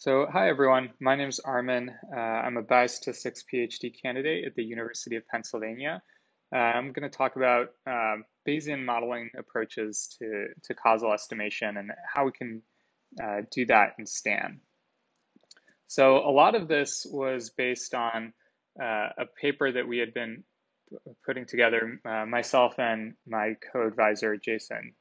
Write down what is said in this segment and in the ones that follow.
So, hi everyone. My name is Arman. Uh, I'm a biostatistics PhD candidate at the University of Pennsylvania. Uh, I'm going to talk about um, Bayesian modeling approaches to, to causal estimation and how we can uh, do that in STAN. So, a lot of this was based on uh, a paper that we had been putting together, uh, myself and my co advisor, Jason.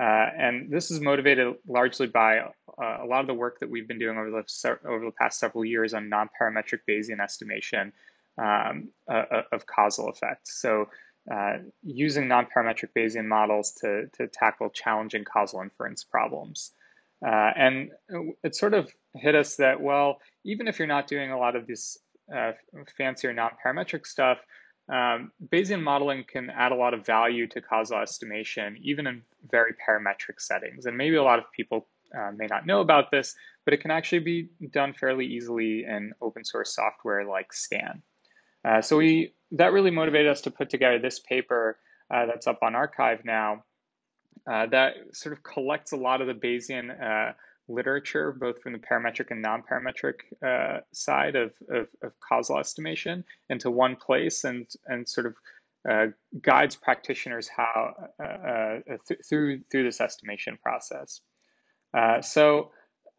Uh, and this is motivated largely by uh, a lot of the work that we've been doing over the over the past several years on nonparametric Bayesian estimation um, uh, uh of causal effects. So uh, using nonparametric Bayesian models to, to tackle challenging causal inference problems. Uh, and it sort of hit us that, well, even if you're not doing a lot of this fancier nonparametric stuff, um, Bayesian modeling can add a lot of value to causal estimation, even in very parametric settings. And maybe a lot of people uh, may not know about this, but it can actually be done fairly easily in open source software like Stan. Uh, so we that really motivated us to put together this paper uh, that's up on arXiv now uh, that sort of collects a lot of the Bayesian uh, literature, both from the parametric and non-parametric uh, side of, of, of, causal estimation, into one place and and sort of uh, guides practitioners how uh, uh th through through this estimation process. Uh, so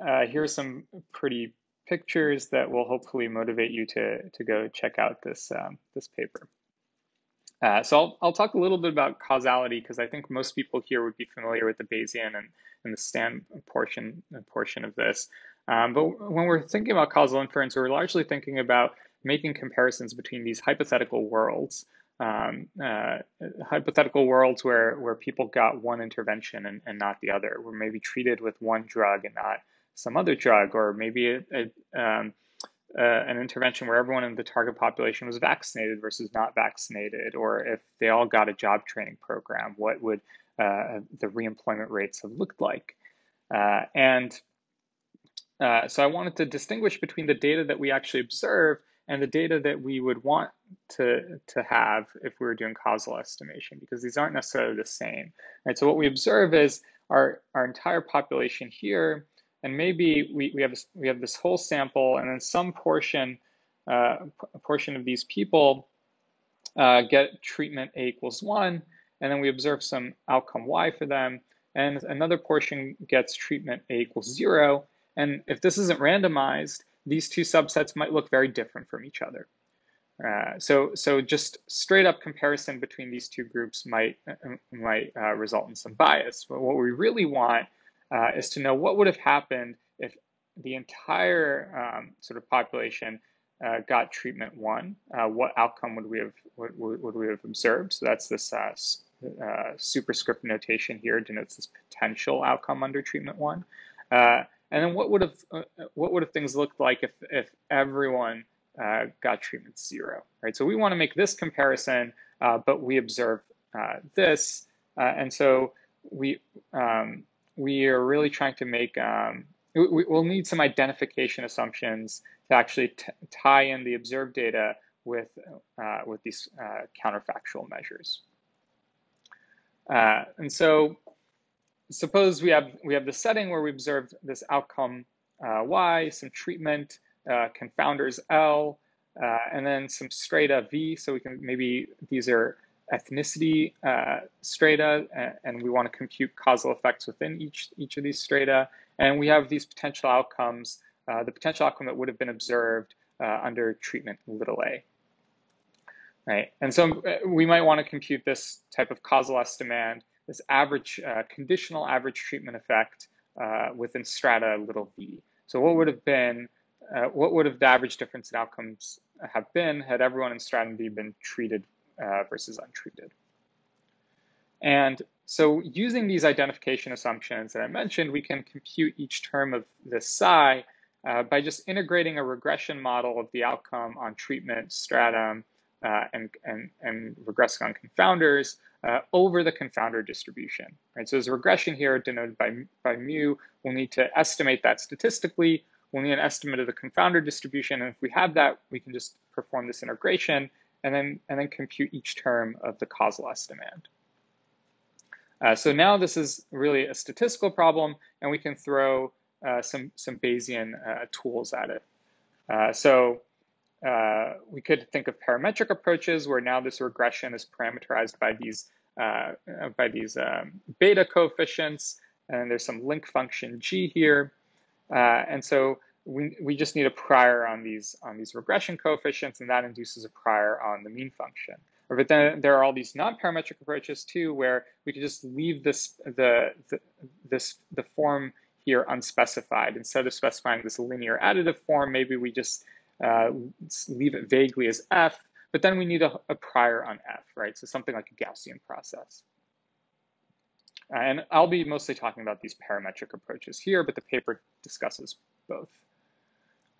uh, here's some pretty pictures that will hopefully motivate you to to go check out this um, this paper. Uh, so I'll, I'll talk a little bit about causality because I think most people here would be familiar with the Bayesian and, and the Stan portion, portion of this. Um, but when we're thinking about causal inference, we're largely thinking about making comparisons between these hypothetical worlds, um, uh, hypothetical worlds where, where people got one intervention and, and not the other, were maybe treated with one drug and not some other drug, or maybe a, a, um, uh, an intervention where everyone in the target population was vaccinated versus not vaccinated, or if they all got a job training program, what would uh, the reemployment rates have looked like? Uh, and uh, so I wanted to distinguish between the data that we actually observe and the data that we would want to, to have if we were doing causal estimation, because these aren't necessarily the same. Right? So what we observe is our, our entire population here and maybe we, we have we have this whole sample, and then some portion uh, portion of these people uh, get treatment A equals one, and then we observe some outcome Y for them, and another portion gets treatment A equals zero. And if this isn't randomized, these two subsets might look very different from each other. Uh, so, so just straight up comparison between these two groups might uh, might uh, result in some bias. But what we really want uh, is to know what would have happened if the entire um, sort of population uh, got treatment one. Uh, what outcome would we have would, would, we have observed? So that's this uh, uh, superscript notation here denotes this potential outcome under treatment one. Uh, and then what would have what would have things looked like if if everyone got treatment zero, right? So we want to make this comparison, but we observe this, and so we um, we are really trying to make, um, we, will need some identification assumptions to actually tie in the observed data with, uh, with these uh, counterfactual measures. Uh, and so suppose we have, we have the setting where we observed this outcome uh, Y, some treatment, uh, confounders L, uh, and then some strata V. So we can maybe, these are ethnicity uh, strata, and we want to compute causal effects within each, each of these strata. And we have these potential outcomes, uh, the potential outcome that would have been observed uh, under treatment little a. Right, and so uh, we might want to compute this type of causal estimand, this average, uh, conditional average treatment effect uh, within strata little v. So what would have been, what would have the average difference in outcomes have been had everyone in stratum v been treated uh, versus untreated. And so using these identification assumptions that I mentioned, we can compute each term of this psi uh, by just integrating a regression model of the outcome on treatment stratum uh, and, and, and regressing on confounders uh, over the confounder distribution. Right? So there's a regression here denoted by, by mu. We'll need to estimate that statistically. We'll need an estimate of the confounder distribution. And if we have that, we can just perform this integration and then, and then compute each term of the causal estimand. Uh, so now this is really a statistical problem, and we can throw uh, some, some Bayesian uh, tools at it. Uh, so uh, we could think of parametric approaches where now this regression is parameterized by these, uh, by these um, beta coefficients, and there's some link function g here. and so we, we just need a prior on these on these regression coefficients, and that induces a prior on the mean function. But then there are all these non-parametric approaches too, where we could just leave this the, the this the form here unspecified. Instead of specifying this linear additive form, maybe we just uh, leave it vaguely as f, but then we need a, a, prior on f, right? So something like a Gaussian process. And I'll be mostly talking about these parametric approaches here, but the paper discusses both.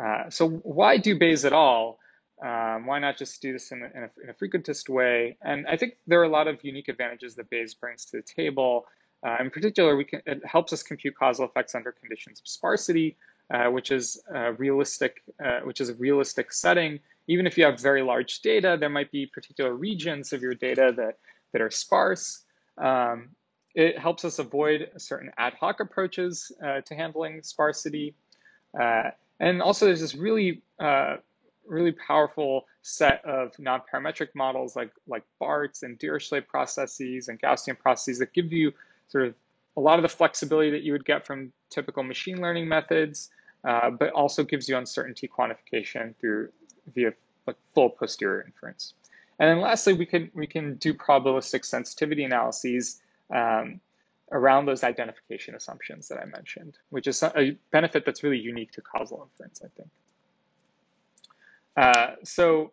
Uh, so why do Bayes at all? Um, why not just do this in a, in, a, in a, frequentist way? And I think there are a lot of unique advantages that Bayes brings to the table. Uh, in particular, we can, it helps us compute causal effects under conditions of sparsity, uh, which is a realistic, uh, which is a realistic setting. Even if you have very large data, there might be particular regions of your data that, that are sparse. Um, it helps us avoid certain ad hoc approaches uh, to handling sparsity. Uh, and also there's this really, uh, really powerful set of non-parametric models like, like BARTs and Dirichlet processes and Gaussian processes that give you sort of a lot of the flexibility that you would get from typical machine learning methods, uh, but also gives you uncertainty quantification through via like full posterior inference. And then lastly, we can we can do probabilistic sensitivity analyses um, around those identification assumptions that I mentioned, which is a benefit that's really unique to causal inference, I think. Uh, so,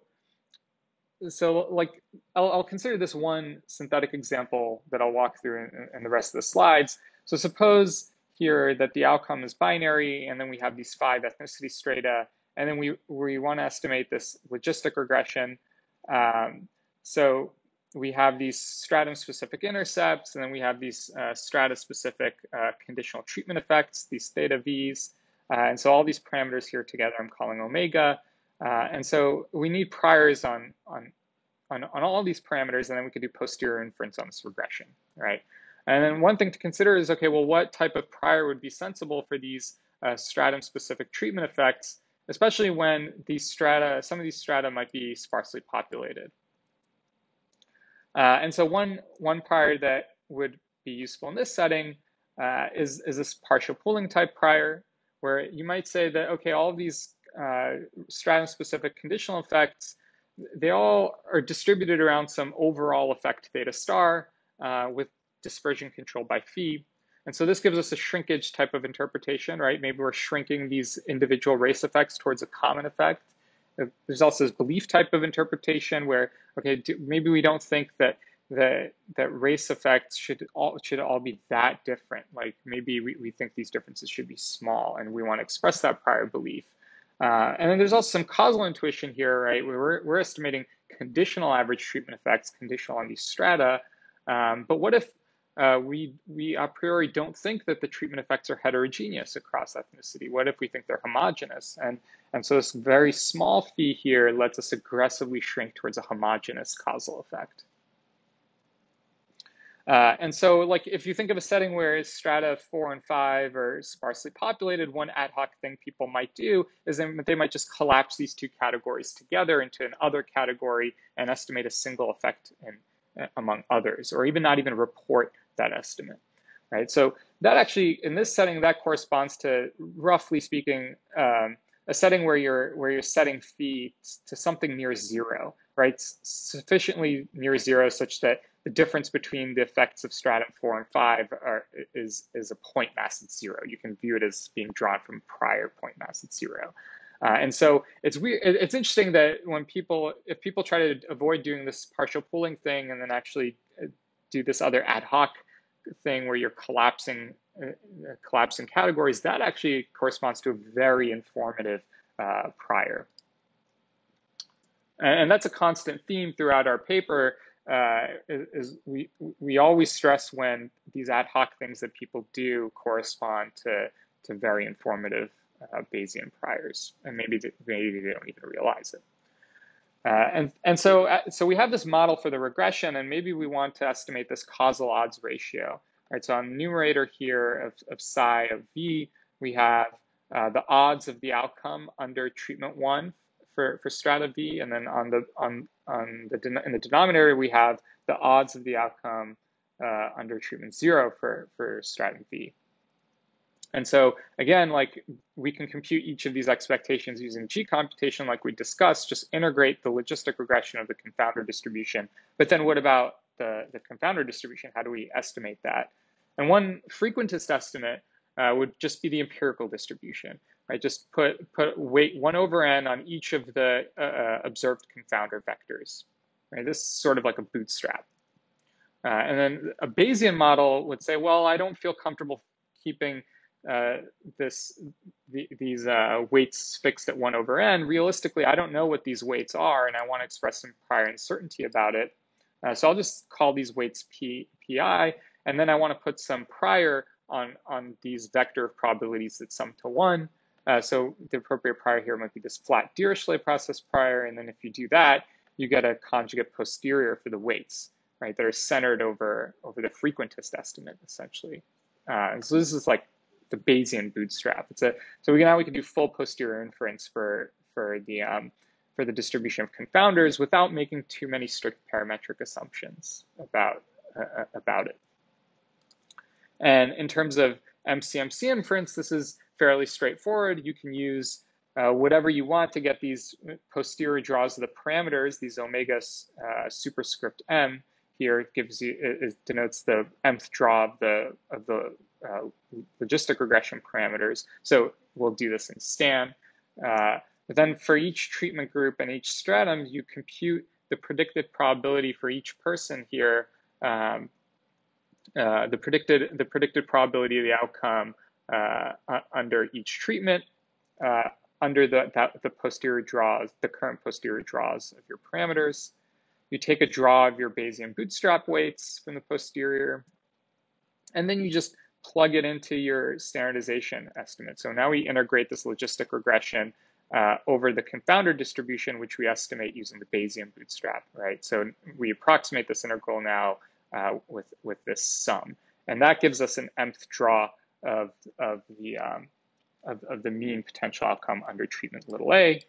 so like, I'll, I'll, consider this one synthetic example that I'll walk through in, in, the rest of the slides. So suppose here that the outcome is binary, and then we have these five ethnicity strata, and then we, we want to estimate this logistic regression. Um, so we have these stratum-specific intercepts, and then we have these uh, strata-specific uh, conditional treatment effects, these theta v's. Uh, and so all these parameters here together I'm calling omega. Uh, and so we need priors on, on, on, on all these parameters, and then we can do posterior inference on this regression, right? And then one thing to consider is, okay, well, what type of prior would be sensible for these uh, stratum-specific treatment effects, especially when these strata, some of these strata might be sparsely populated. Uh, and so one, one prior that would be useful in this setting uh, is, is this partial pooling type prior, where you might say that, okay, all these uh, stratum-specific conditional effects, they all are distributed around some overall effect theta star uh, with dispersion control by phi. And so this gives us a shrinkage type of interpretation, right? Maybe we're shrinking these individual race effects towards a common effect. There's also this belief type of interpretation where, okay, do, maybe we don't think that that that race effects should all should all be that different. Like maybe we, we think these differences should be small, and we want to express that prior belief. Uh, and then there's also some causal intuition here, right? We're we're estimating conditional average treatment effects, conditional on these strata. Um, but what if uh, we, we a priori don't think that the treatment effects are heterogeneous across ethnicity. What if we think they're homogeneous? And, and so this very small phi here lets us aggressively shrink towards a homogeneous causal effect. Uh, and so like if you think of a setting where strata four and five are sparsely populated, one ad hoc thing people might do is then they might just collapse these two categories together into an other category and estimate a single effect in, among others, or even not even report that estimate, right? So that actually, in this setting, that corresponds to, roughly speaking, um, a setting where you're where you're setting phi to something near zero, right? Sufficiently near zero such that the difference between the effects of stratum four and five are, is is a point mass at zero. You can view it as being drawn from prior point mass at zero. Uh, and so it's weird. It's interesting that when people, if people try to avoid doing this partial pooling thing and then actually uh, do this other ad hoc thing where you're collapsing uh, collapsing categories, that actually corresponds to a very informative uh, prior. And, and, that's a constant theme throughout our paper. Uh, is, is, we we always stress when these ad hoc things that people do correspond to to very informative uh, Bayesian priors, and maybe maybe they don't even realize it. Uh, and and so uh, so we have this model for the regression, and maybe we want to estimate this causal odds ratio. Right, so on the numerator here of, of psi of v, we have uh, the odds of the outcome under treatment one for, for strata V, and then on the on on the in the denominator we have the odds of the outcome uh, under treatment zero for for stratum V. And so again, like we can compute each of these expectations using G computation like we discussed, just integrate the logistic regression of the confounder distribution. But then what about the, the confounder distribution? How do we estimate that? And one frequentist estimate uh, would just be the empirical distribution, right? Just put, put weight one over n on each of the uh, uh, observed confounder vectors, right? This is sort of like a bootstrap. Uh, and then a Bayesian model would say, well, I don't feel comfortable keeping uh, this the, these uh, weights fixed at 1 over n, realistically, I don't know what these weights are, and I want to express some prior uncertainty about it. Uh, so I'll just call these weights P, pi, and then I want to put some prior on, on these vector of probabilities that sum to 1. Uh, so the appropriate prior here might be this flat Dirichlet process prior, and then if you do that, you get a conjugate posterior for the weights, right, that are centered over, over the frequentist estimate, essentially. Uh, so this is like the Bayesian bootstrap. It's a so we can, now we can do full posterior inference for for the um, for the distribution of confounders without making too many strict parametric assumptions about uh, about it. And in terms of MCMC inference, this is fairly straightforward. You can use uh, whatever you want to get these posterior draws of the parameters, these omega uh, superscript m. Here gives you it, it denotes the mth draw of the of the uh, logistic regression parameters. So we'll do this in STAN. Uh, then for each treatment group and each stratum, you compute the predicted probability for each person here, um, uh, the predicted the predicted probability of the outcome uh, under each treatment, uh, under the that, the posterior draws, the current posterior draws of your parameters. You take a draw of your Bayesian bootstrap weights from the posterior, and then you just plug it into your standardization estimate. So now we integrate this logistic regression uh, over the confounder distribution, which we estimate using the Bayesian bootstrap, right? So we approximate this integral now uh, with, with this sum. And that gives us an mth draw of, of, the, um, of, of the mean potential outcome under treatment little a.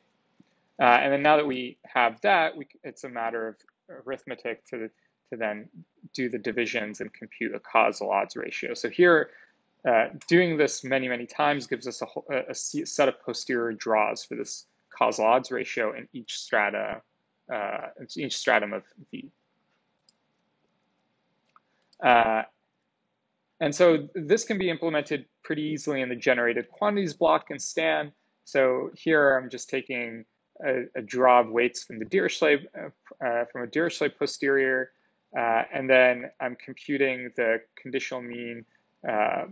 Uh, and then now that we have that, we, it's a matter of arithmetic to to then do the divisions and compute a causal odds ratio. So here, uh, doing this many, many times gives us a, a, set of posterior draws for this causal odds ratio in each strata, uh, each stratum of V. Uh, and so this can be implemented pretty easily in the generated quantities block in STAN. So here I'm just taking a, a draw of weights from the Dirichlet, uh, uh, from a Dirichlet posterior, uh, and then I'm computing the conditional mean uh,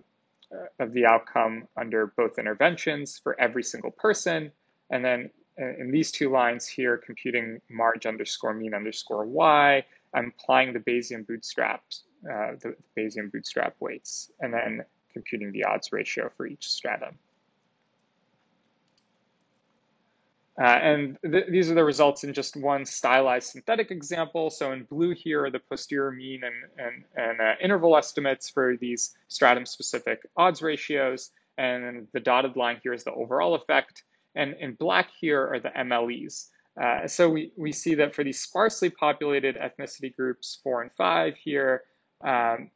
of the outcome under both interventions for every single person. And then uh, in these two lines here, computing marg underscore mean underscore y, I'm applying the Bayesian bootstraps, uh, the Bayesian bootstrap weights, and then computing the odds ratio for each stratum. Uh, and th these are the results in just one stylized synthetic example. So in blue here are the posterior mean and, and, and uh, interval estimates for these stratum-specific odds ratios. And the dotted line here is the overall effect. And in black here are the MLEs. Uh, so we, we see that for these sparsely populated ethnicity groups, four and five here, um,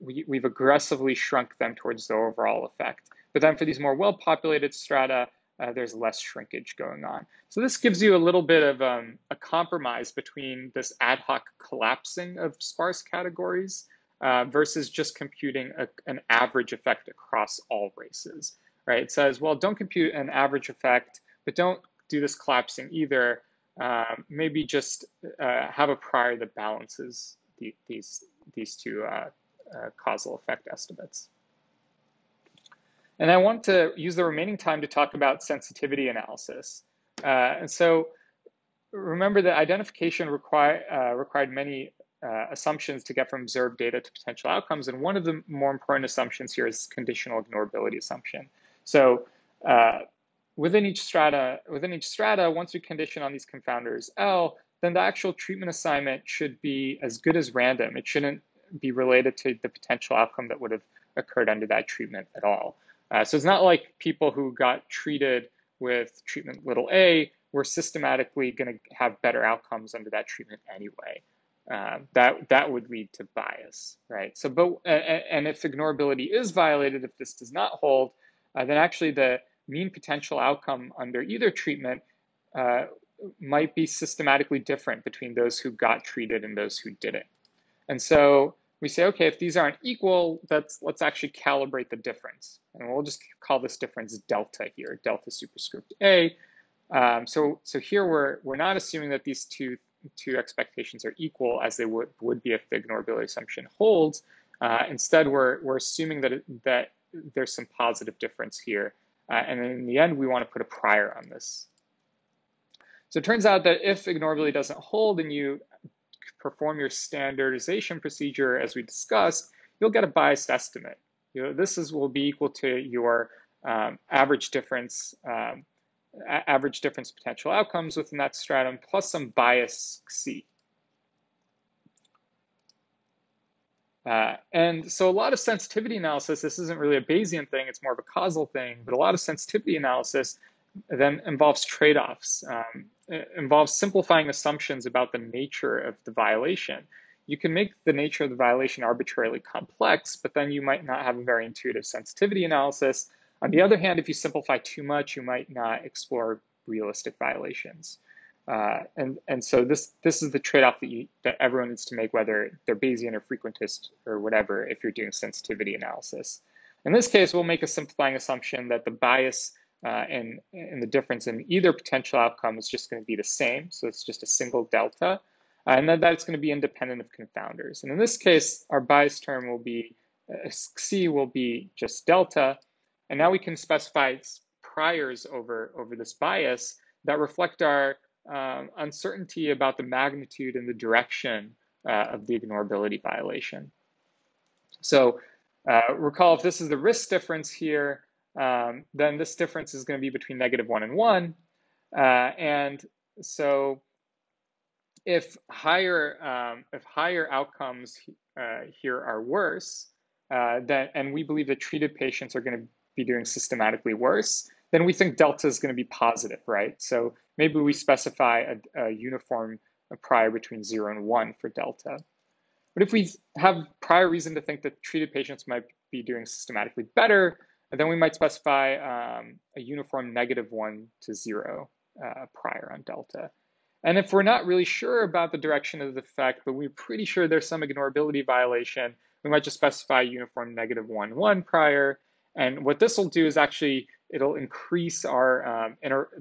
we, we've aggressively shrunk them towards the overall effect. But then for these more well-populated strata, uh, there's less shrinkage going on. So this gives you a little bit of um, a compromise between this ad hoc collapsing of sparse categories uh, versus just computing a, an average effect across all races, right? It says, well, don't compute an average effect, but don't do this collapsing either. Um, maybe just uh, have a prior that balances the, these, these two uh, uh, causal effect estimates. And I want to use the remaining time to talk about sensitivity analysis. Uh, and so remember that identification require, uh, required many uh, assumptions to get from observed data to potential outcomes. And one of the more important assumptions here is conditional ignorability assumption. So uh, within each strata, within each strata, once we condition on these confounders L, then the actual treatment assignment should be as good as random. It shouldn't be related to the potential outcome that would have occurred under that treatment at all. Uh, so it's not like people who got treated with treatment little a were systematically going to have better outcomes under that treatment anyway. Uh, that that would lead to bias, right? So, but and if ignorability is violated, if this does not hold, uh, then actually the mean potential outcome under either treatment uh, might be systematically different between those who got treated and those who didn't. And so we say, okay, if these aren't equal, let's, let's actually calibrate the difference. And we'll just call this difference delta here, delta superscript A. Um, so, so here we're, we're not assuming that these two, two expectations are equal as they would, would be if the ignorability assumption holds. Uh, instead, we're, we're assuming that, it, that there's some positive difference here. Uh, and then in the end, we want to put a prior on this. So it turns out that if ignorability doesn't hold and you perform your standardization procedure as we discussed, you'll get a biased estimate. You know, this is will be equal to your um, average difference, um, average difference potential outcomes within that stratum plus some bias C. Uh, and so a lot of sensitivity analysis, this isn't really a Bayesian thing, it's more of a causal thing, but a lot of sensitivity analysis then involves trade-offs, um, involves simplifying assumptions about the nature of the violation. You can make the nature of the violation arbitrarily complex, but then you might not have a very intuitive sensitivity analysis. On the other hand, if you simplify too much, you might not explore realistic violations. Uh, and and so this this is the trade-off that that everyone needs to make, whether they're Bayesian or frequentist or whatever, if you're doing sensitivity analysis. In this case, we'll make a simplifying assumption that the bias uh, and, and the difference in either potential outcome is just going to be the same. So it's just a single delta. Uh, and then that's going to be independent of confounders. And in this case, our bias term will be, uh, C will be just delta. And now we can specify priors over, over this bias that reflect our um, uncertainty about the magnitude and the direction uh, of the ignorability violation. So uh, recall if this is the risk difference here, um, then this difference is going to be between negative 1 and 1. Uh, and so if higher, um, if higher outcomes uh, here are worse, uh, then, and we believe that treated patients are going to be doing systematically worse, then we think delta is going to be positive, right? So maybe we specify a, a uniform prior between zero and one for delta. But if we have prior reason to think that treated patients might be doing systematically better, then we might specify um, a uniform negative one to zero uh, prior on delta. And if we're not really sure about the direction of the effect, but we're pretty sure there's some ignorability violation, we might just specify uniform negative one, one prior. And what this will do is actually it'll increase our um,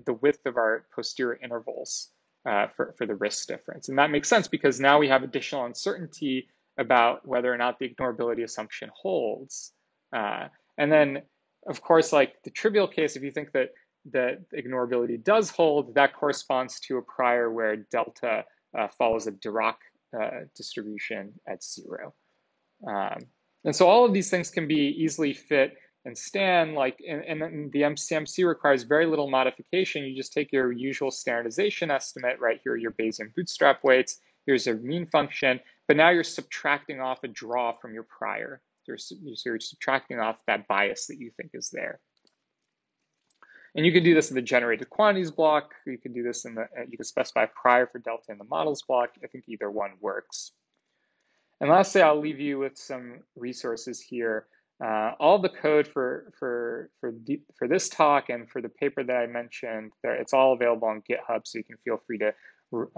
the width of our posterior intervals uh, for, for the risk difference. And that makes sense because now we have additional uncertainty about whether or not the ignorability assumption holds. Uh, and then, of course, like the trivial case, if you think that that ignorability does hold, that corresponds to a prior where delta uh, follows a Dirac uh, distribution at zero. Um, and so all of these things can be easily fit and Stan like, and, and the MCMC requires very little modification. You just take your usual standardization estimate, right? Here your Bayesian bootstrap weights. Here's a mean function, but now you're subtracting off a draw from your prior. You're, you're subtracting off that bias that you think is there. And you can do this in the generated quantities block. You can do this in the, you can specify prior for delta in the models block. I think either one works. And lastly, I'll leave you with some resources here. Uh, all the code for for for for this talk and for the paper that I mentioned, it's all available on GitHub, so you can feel free to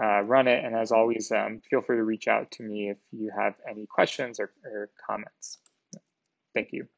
uh, run it. And as always, um, feel free to reach out to me if you have any questions or, or comments. Thank you.